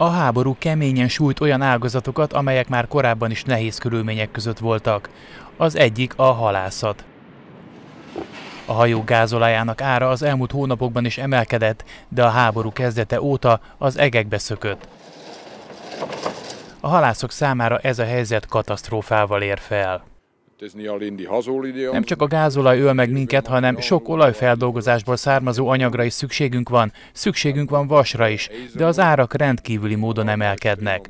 A háború keményen sújt olyan ágazatokat, amelyek már korábban is nehéz körülmények között voltak. Az egyik a halászat. A hajó gázolajának ára az elmúlt hónapokban is emelkedett, de a háború kezdete óta az egekbe szökött. A halászok számára ez a helyzet katasztrófával ér fel. Nem csak a gázolaj öl meg minket, hanem sok olajfeldolgozásból származó anyagra is szükségünk van, szükségünk van vasra is, de az árak rendkívüli módon emelkednek.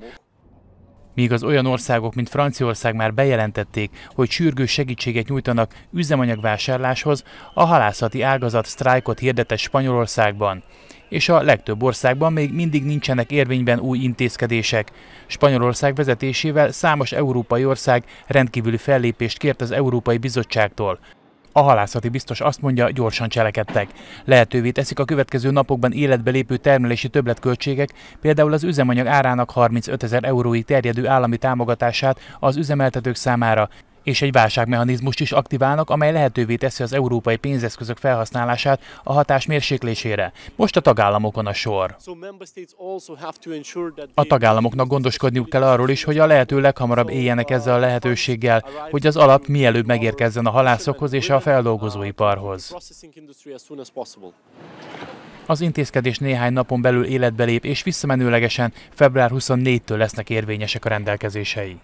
Míg az olyan országok, mint Franciaország már bejelentették, hogy sürgős segítséget nyújtanak üzemanyagvásárláshoz, a halászati ágazat sztrájkot hirdetett Spanyolországban és a legtöbb országban még mindig nincsenek érvényben új intézkedések. Spanyolország vezetésével számos európai ország rendkívüli fellépést kért az Európai Bizottságtól. A halászati biztos azt mondja, gyorsan cselekedtek. Lehetővé teszik a következő napokban életbe lépő termelési többletköltségek, például az üzemanyag árának 35 ezer euróig terjedő állami támogatását az üzemeltetők számára, és egy válságmechanizmust is aktiválnak, amely lehetővé teszi az európai pénzeszközök felhasználását a hatás mérséklésére. Most a tagállamokon a sor. A tagállamoknak gondoskodniuk kell arról is, hogy a lehető leghamarabb éljenek ezzel a lehetőséggel, hogy az alap mielőbb megérkezzen a halászokhoz és a feldolgozóiparhoz. Az intézkedés néhány napon belül életbe lép, és visszamenőlegesen február 24-től lesznek érvényesek a rendelkezései.